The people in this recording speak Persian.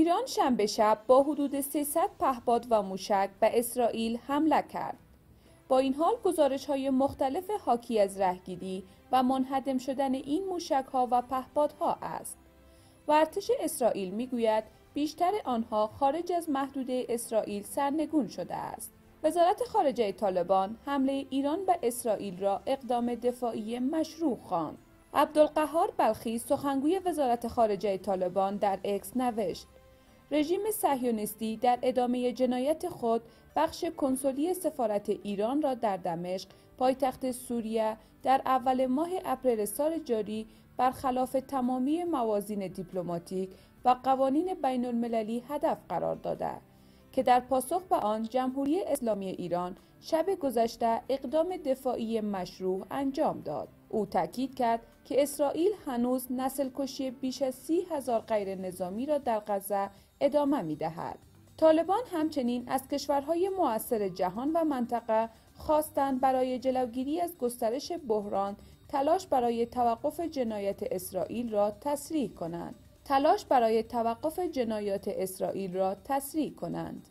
ایران شنبه شب با حدود 300 پهپاد و موشک به اسرائیل حمله کرد. با این حال گزارش های مختلف حاکی از رهگیری و منهدم شدن این موشک ها و پهپادها است. و ارتش اسرائیل می‌گوید بیشتر آنها خارج از محدوده اسرائیل سرنگون شده است. وزارت خارجه طالبان حمله ایران به اسرائیل را اقدام دفاعی مشروع خواند. عبدالقهار بلخی سخنگوی وزارت خارجه طالبان در اکس نوشت رژیم صهیونیستی در ادامه جنایت خود بخش کنسولی سفارت ایران را در دمشق پایتخت سوریه در اول ماه اپریل سال جاری برخلاف تمامی موازین دیپلماتیک و قوانین بین المللی هدف قرار داده. که در پاسخ به آن جمهوری اسلامی ایران شب گذشته اقدام دفاعی مشروع انجام داد. او تاکید کرد که اسرائیل هنوز نسل کشی بیش از سی هزار غیر نظامی را در غزه ادامه می دهد. طالبان همچنین از کشورهای مؤثر جهان و منطقه خواستند برای جلوگیری از گسترش بحران تلاش برای توقف جنایت اسرائیل را تسریح کنند. تلاش برای توقف جنایات اسرائیل را تسریع کنند.